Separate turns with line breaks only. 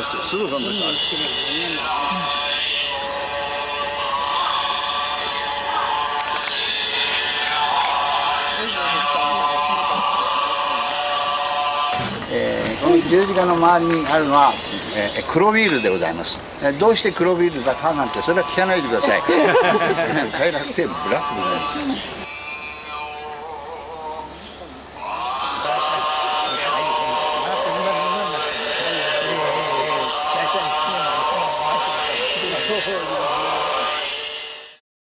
須藤さんどうしたえーこの十字架の周りにあるのは、えー黒ビールでございます。えーどうして黒ビールだかなんてそれは聞かないでください。帰らなくてブラックでございますそうそう。